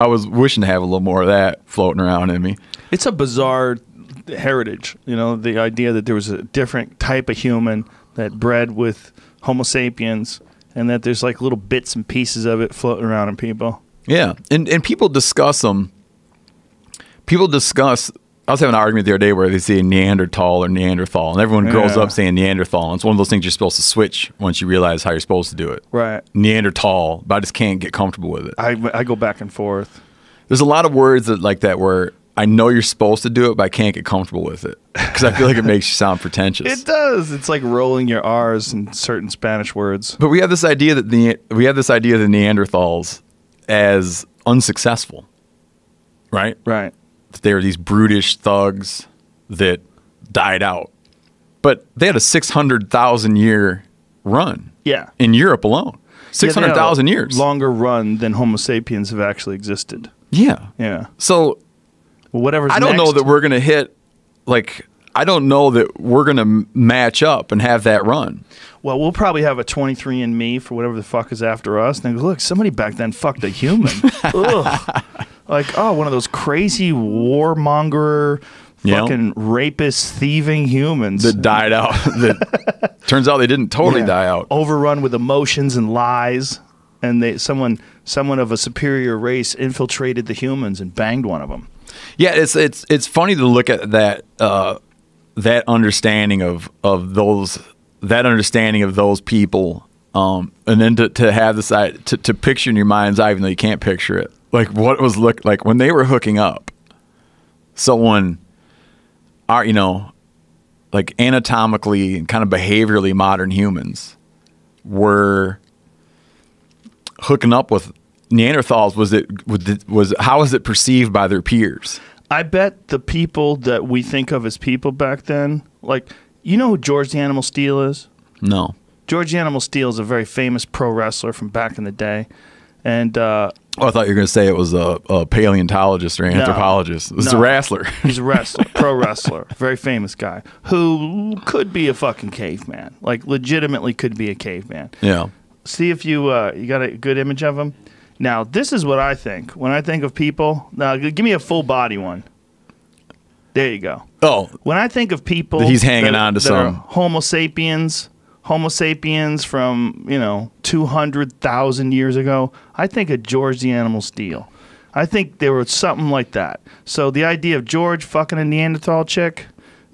I was wishing to have a little more of that floating around in me. It's a bizarre heritage, you know, the idea that there was a different type of human that bred with Homo sapiens, and that there's like little bits and pieces of it floating around in people. Yeah, and and people discuss them. People discuss. I was having an argument the other day where they say Neanderthal or Neanderthal, and everyone grows Yeah. up saying Neanderthal. And it's one of those things you're supposed to switch once you realize how you're supposed to do it. Right. Neanderthal, but I just can't get comfortable with it. I, I go back and forth. There's a lot of words that like that where I know you're supposed to do it, but I can't get comfortable with it because I feel like it makes you sound pretentious. It does. It's like rolling your R's in certain Spanish words. But we have this idea that the we have this idea of the Neanderthals as unsuccessful, right? Right. That They're these brutish thugs that died out, but they had a six hundred thousand year run Yeah. in Europe alone. Six hundred thousand Yeah, years. Longer run than Homo sapiens have actually existed. yeah. Yeah. So Well, whatever's I don't know that we're gonna hit like. I don't know that we're gonna match up and have that run. Well, we'll probably have a 23 and me for whatever the fuck is after us. And they go, look, somebody back then fucked a human. Like, oh, one of those crazy warmonger, Yeah. fucking rapist, thieving humans. That died out. that turns out they didn't totally Yeah. die out. Overrun with emotions and lies. And they someone someone of a superior race infiltrated the humans and banged one of them. Yeah, it's it's it's funny to look at that uh, that understanding of of those that understanding of those people, um, and then to, to have this i- to, to picture in your mind's eye, even though you can't picture it, like what it was look like when they were hooking up. Someone, are you know, like anatomically and kind of behaviorally modern humans were hooking up with Neanderthals. Was it was it, was how was it perceived by their peers? I bet the people that we think of as people back then, like you know who George the Animal Steele is? No. George Animal Steele is a very famous pro wrestler from back in the day, and uh, Oh, I thought you were going to say it was a, a paleontologist or anthropologist. It was No. a wrestler. he's a wrestler, pro wrestler, very famous guy who could be a fucking caveman, like legitimately could be a caveman. yeah. See if you uh, you got a good image of him. Now, this is what I think when I think of people. Now, give me a full body one. There you go. Oh, When I think of people, He's hanging that- on to some. Homo sapiens, Homo sapiens from you know two hundred thousand years ago. I think of George the Animal Steele. I think there was something like that. So the idea of George fucking a Neanderthal chick,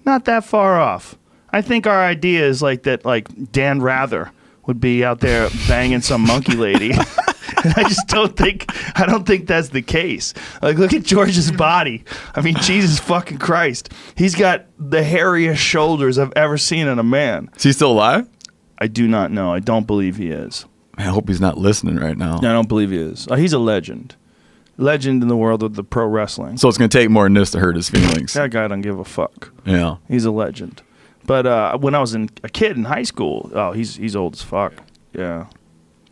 not that far off. I think our idea is like that. Like Dan Rather would be out there banging some monkey lady. And I just don't think I don't think that's the case. Like look at George's body. I mean, Jesus fucking Christ. He's got the hairiest shoulders I've ever seen in a man. is he still alive? I do not know. I don't believe he is. I hope he's not listening right now. I don't believe he is. Uh, he's a legend. Legend in the world of the pro wrestling. So it's going to take more than this to hurt his feelings. That guy don't give a fuck. Yeah. He's a legend. But uh, when I was in a kid in high school, oh, he's he's old as fuck. Yeah,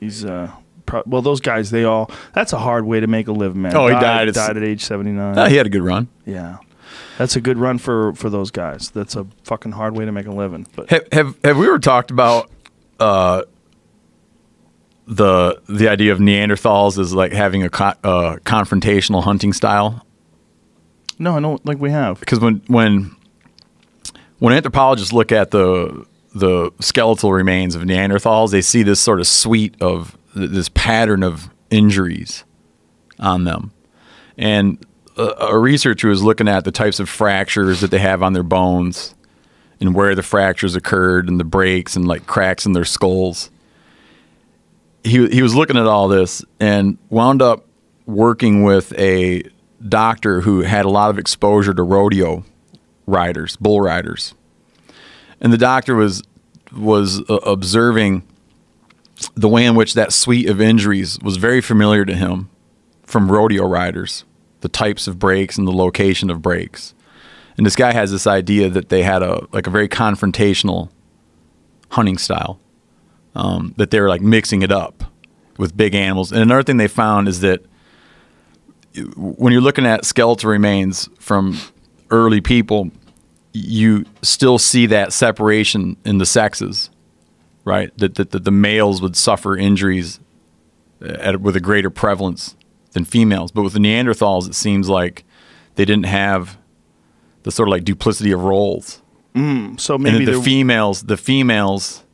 he's uh, pro- well, those guys they all. That's a hard way to make a living, man. Oh, he died Died at age seventy nine. Ah, he had a good run. yeah, that's a good run for for those guys. That's a fucking hard way to make a living. But Have have, have we ever talked about uh, the the idea of Neanderthals as like having a co- uh, confrontational hunting style? no, I don't think we have. because when when when anthropologists look at the the skeletal remains of Neanderthals, they see this sort of suite of this pattern of injuries on them, and a, researcher was looking at the types of fractures that they have on their bones and where the fractures occurred and the breaks and like cracks in their skulls. He he was looking at all this and wound up working with a doctor who had a lot of exposure to rodeo riders, bull riders, and the doctor was was uh, observing the way in which that suite of injuries was very familiar to him from rodeo riders, the types of breaks and the location of breaks. And this guy has this idea that they had a like a very confrontational hunting style, um, that they were like mixing it up with big animals. And another thing they found is that when you're looking at skeletal remains from early people, you still see that separation in the sexes, right? That, that, that the males would suffer injuries at, with a greater prevalence than females. But with the Neanderthals, it seems like they didn't have the sort of like duplicity of roles. Mm, so maybe the females, the females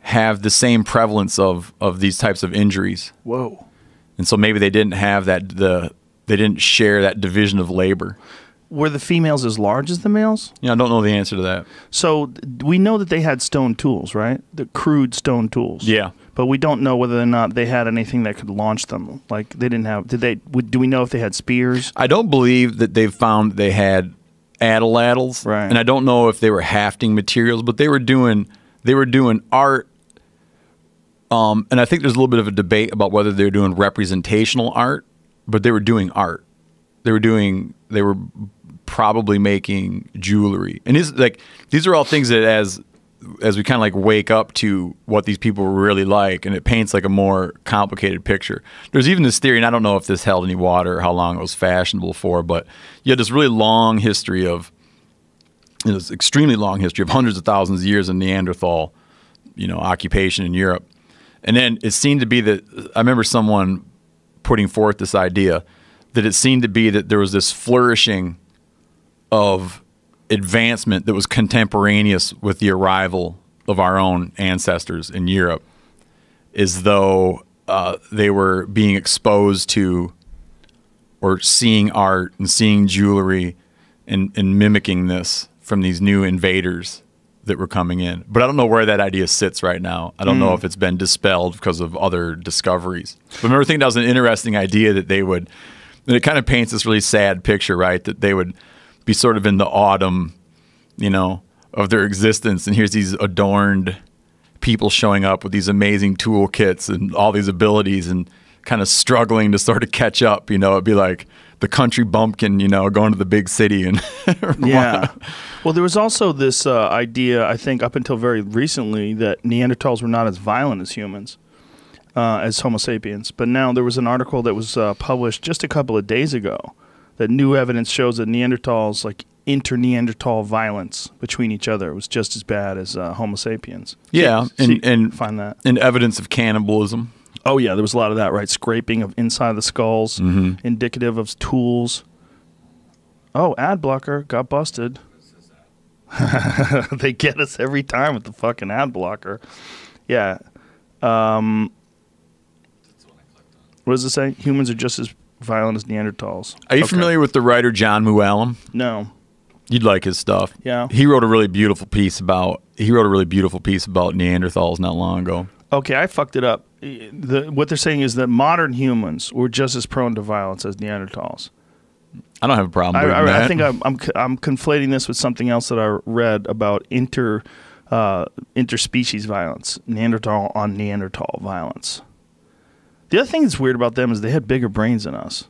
have the same prevalence of of these types of injuries, whoa. and so maybe they didn't have that the they didn't share that division of labor. Were the females as large as the males? Yeah, I don't know the answer to that. So we know that they had stone tools, right? The crude stone tools. Yeah. But we don't know whether or not they had anything that could launch them. Like they didn't have. Did they? Do we know if they had spears? I don't believe that they've found they had atlatls, Right. And I don't know if they were hafting materials, but they were doing they were doing art. Um, and I think there's a little bit of a debate about whether they're doing representational art, but they were doing art. They were doing they were probably making jewelry, and these like these are all things that as as we kind of like wake up to what these people really like, and it paints like a more complicated picture. There's even this theory, and I don't know if this held any water or how long it was fashionable for, but you had this really long history of, you know, this extremely long history of hundreds of thousands of years of Neanderthal, you know, occupation in Europe, and then it seemed to be that I remember someone putting forth this idea that it seemed to be that there was this flourishing of advancement that was contemporaneous with the arrival of our own ancestors in Europe, as though uh, they were being exposed to or seeing art and seeing jewelry and, and mimicking this from these new invaders that were coming in. But I don't know where that idea sits right now. I don't know if it's been dispelled because of other discoveries. But I remember thinking that was an interesting idea that they would, and it kind of paints this really sad picture, right? That they would be sort of in the autumn, you know, of their existence. And here's these adorned people showing up with these amazing toolkits and all these abilities and kind of struggling to sort of catch up. You know, it'd be like the country bumpkin, you know, going to the big city and Yeah. well, there was also this uh, idea, I think, up until very recently, that Neanderthals were not as violent as humans, uh, as Homo sapiens. But now there was an article that was uh, published just a couple of days ago that new evidence shows that Neanderthals, like inter-Neanderthal violence between each other, was just as bad as uh, Homo sapiens. Yeah, So and- and- find that. and evidence of cannibalism. Oh yeah, there was a lot of that, right? Scraping of inside the skulls, Mm-hmm. indicative of tools. Oh, ad blocker got busted. they get us every time with the fucking ad blocker. Yeah. Um, what does it say? Humans are just as violent as Neanderthals. Are you Okay. familiar with the writer John Mooallem? No. You'd like his stuff. Yeah. He wrote a really beautiful piece about he wrote a really beautiful piece about Neanderthals not long ago. Okay, I fucked it up. The, what they're saying is that modern humans were just as prone to violence as Neanderthals. I don't have a problem I, that. I think I'm, I'm I'm conflating this with something else that I read about inter uh, interspecies violence, Neanderthal on Neanderthal violence. The other thing that's weird about them is they had bigger brains than us.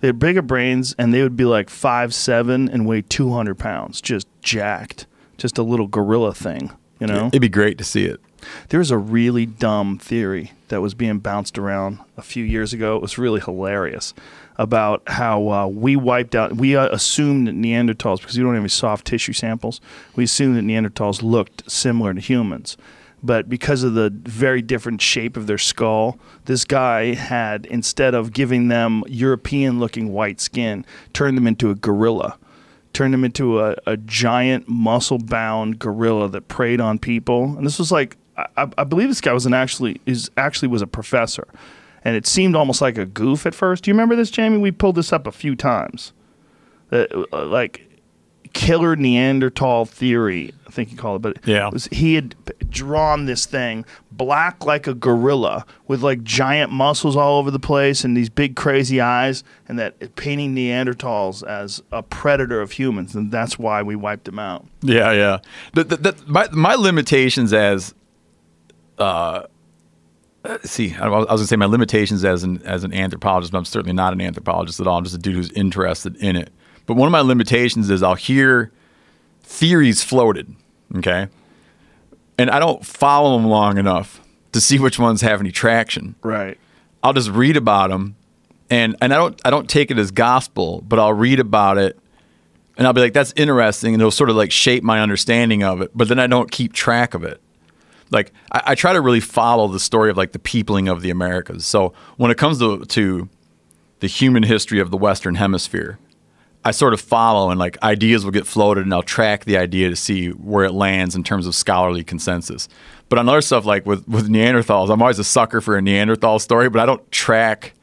They had bigger brains, and they would be like five seven and weigh two hundred pounds, just jacked, just a little gorilla thing, you know. It'd be great to see it. There was a really dumb theory that was being bounced around a few years ago. It was really hilarious about how uh, we wiped out, we uh, assumed that Neanderthals, because we don't have any soft tissue samples, we assumed that Neanderthals looked similar to humans. But because of the very different shape of their skull, this guy had, instead of giving them European looking white skin, turned them into a gorilla turned them into a, a giant muscle bound gorilla that preyed on people. And this was like I, I believe this guy was an actually is actually was a professor. And it seemed almost like a goof at first. Do you remember this, Jamie? We pulled this up a few times. Uh, uh, like killer Neanderthal theory, I think you call it. But Yeah. it was, he had drawn this thing black like a gorilla with like giant muscles all over the place and these big crazy eyes, and that painting Neanderthals as a predator of humans, and that's why we wiped them out. Yeah, yeah. The, the, the, my my limitations as, uh, see, I was, was gonna say my limitations as an as an anthropologist, but I'm certainly not an anthropologist at all. I'm just a dude who's interested in it. But one of my limitations is I'll hear theories floated, okay, and I don't follow them long enough to see which ones have any traction. Right. I'll just read about them, and and I don't I don't take it as gospel, but I'll read about it, and I'll be like, that's interesting, and it'll sort of like shape my understanding of it. But then I don't keep track of it. Like I, I try to really follow the story of like the peopling of the Americas. So when it comes to to the human history of the Western Hemisphere, I sort of follow and like ideas will get floated and I'll track the idea to see where it lands in terms of scholarly consensus. But on other stuff like with, with Neanderthals, I'm always a sucker for a Neanderthal story, but I don't track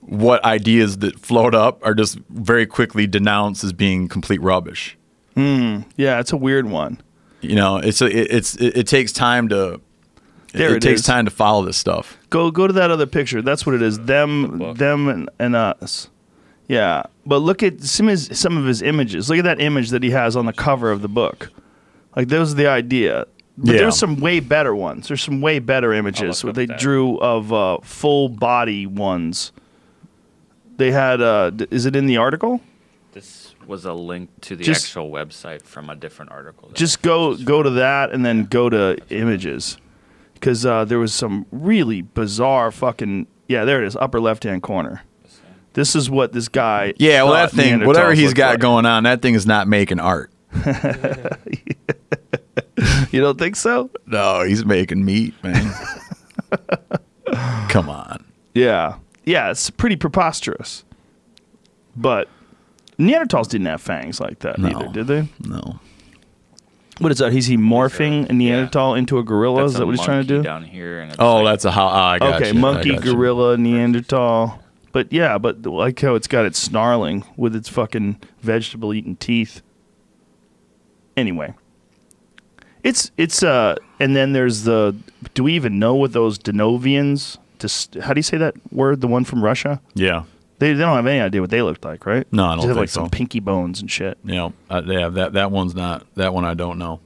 what ideas that float up are just very quickly denounced as being complete rubbish. Hmm. Yeah, it's a weird one. You know, it's a, it, it's it, it takes time to There it, it takes is. time to follow this stuff. Go go to that other picture. That's what it is. Them book. them and, and us. Yeah, but look at some of his, some of his images. Look at that image that he has on the cover of the book. Like those are the idea. But Yeah. there's some way better ones. There's some way better images look what they that. drew of uh, full body ones. They had. Uh, d- is it in the article? This was a link to the Just- actual website from a different article. Just go just- go to that and then go to images, because uh, there was some really bizarre fucking. Yeah, there it is, upper left hand corner. This is what this guy. Yeah, well, that thing, whatever he's got like. going on, that thing is not making art. You don't think so? No, he's making meat, man. Come on. Yeah, yeah, it's pretty preposterous. But Neanderthals didn't have fangs like that No. either, did they? No. What is that? Is he morphing a Neanderthal into a gorilla? That's is that what he's trying to do? down here. And Oh, like- that's a how. Oh, I got okay, you. I monkey, got you. gorilla, Neanderthal. But yeah, but like how it's got its snarling with its fucking vegetable eating teeth. Anyway. It's it's uh and then there's the do we even know what those Denovians how do you say that word the one from Russia? Yeah. They, they don't have any idea what they looked like, right? No, I don't Just have like some so. pinky bones and shit. Know, uh, yeah, that that one's not that one. I don't know.